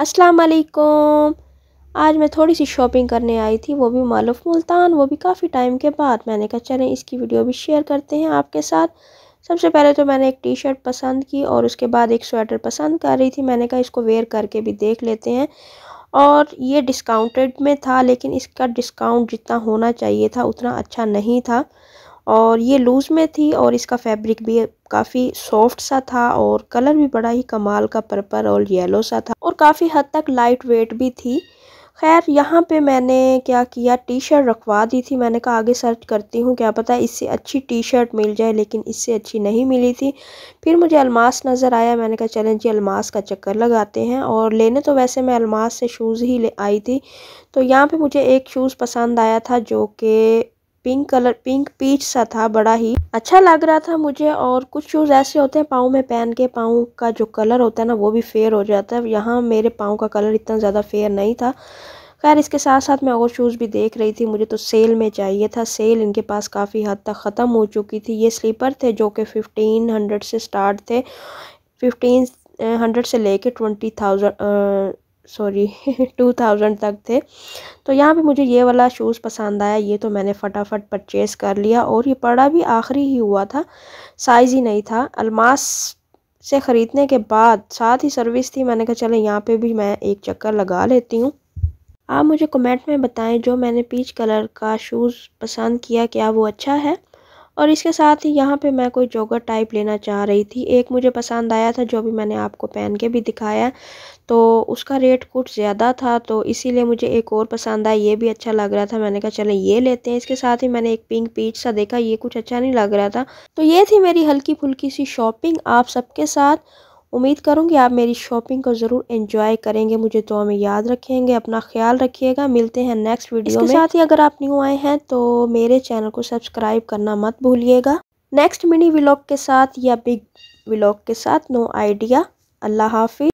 अस्सलाम वालेकुम आज मैं थोड़ी सी शॉपिंग करने आई थी, वो भी मालूफ मुल्तान, वो भी काफ़ी टाइम के बाद। मैंने कहा, चलें, इसकी वीडियो भी शेयर करते हैं आपके साथ। सबसे पहले तो मैंने एक टी शर्ट पसंद की और उसके बाद एक स्वेटर पसंद कर रही थी। मैंने कहा, इसको वेयर करके भी देख लेते हैं। और ये डिस्काउंटेड में था, लेकिन इसका डिस्काउंट जितना होना चाहिए था, उतना अच्छा नहीं था। और ये लूज़ में थी और इसका फैब्रिक भी काफ़ी सॉफ्ट सा था और कलर भी बड़ा ही कमाल का पर्पल और येलो सा था और काफ़ी हद तक लाइट वेट भी थी। खैर, यहाँ पे मैंने क्या किया टी शर्ट रखवा दी थी। मैंने कहा आगे सर्च करती हूँ, क्या पता इससे अच्छी टी शर्ट मिल जाए, लेकिन इससे अच्छी नहीं मिली थी। फिर मुझे अलमास नज़र आया, मैंने कहा चलें जी अलमास का चक्कर लगाते हैं। और लेने तो वैसे मैं अलमास से शूज़ ही ले आई थी। तो यहाँ पे मुझे एक शूज़ पसंद आया था, जो कि पिंक कलर, पिंक पीच सा था, बड़ा ही अच्छा लग रहा था मुझे। और कुछ शूज़ ऐसे होते हैं, पाँव में पहन के, पाँव का जो कलर होता है ना, वो भी फेयर हो जाता है। यहाँ मेरे पाँव का कलर इतना ज़्यादा फेयर नहीं था। खैर, इसके साथ साथ मैं और शूज़ भी देख रही थी। मुझे तो सेल में चाहिए था। सेल इनके पास काफ़ी हद तक ख़त्म हो चुकी थी। ये स्लीपर थे जो कि फ़िफ्टीन हंड्रेड से स्टार्ट थे। फिफ्टीन हंड्रेड से लेके twenty thousand sorry two thousand तक थे। तो यहाँ पे मुझे ये वाला शूज़ पसंद आया। ये तो मैंने फटाफट परचेज़ कर लिया और ये पड़ा भी आखिरी ही हुआ था। साइज़ ही नहीं था। अलमास से ख़रीदने के बाद साथ ही सर्विस थी। मैंने कहा, चले यहाँ पे भी मैं एक चक्कर लगा लेती हूँ। आप मुझे कमेंट में बताएँ, जो मैंने पीच कलर का शूज़ पसंद किया, क्या वो अच्छा है? और इसके साथ ही यहाँ पे मैं कोई जोगर टाइप लेना चाह रही थी। एक मुझे पसंद आया था, जो भी मैंने आपको पहन के भी दिखाया। तो उसका रेट कुछ ज़्यादा था तो इसीलिए मुझे एक और पसंद आया ये भी अच्छा लग रहा था। मैंने कहा, चलें ये लेते हैं। इसके साथ ही मैंने एक पिंक पीच सा देखा, ये कुछ अच्छा नहीं लग रहा था। तो ये थी मेरी हल्की फुल्की सी शॉपिंग आप सबके साथ। उम्मीद करूँगी आप मेरी शॉपिंग को ज़रूर एंजॉय करेंगे। मुझे तो हमें याद रखेंगे। अपना ख्याल रखिएगा। मिलते हैं नेक्स्ट वीडियो में। साथ ही अगर आप न्यू आए हैं तो मेरे चैनल को सब्सक्राइब करना मत भूलिएगा। नेक्स्ट मिनी व्लॉग के साथ या बिग व्लॉग के साथ नो आइडिया। अल्लाह हाफिज़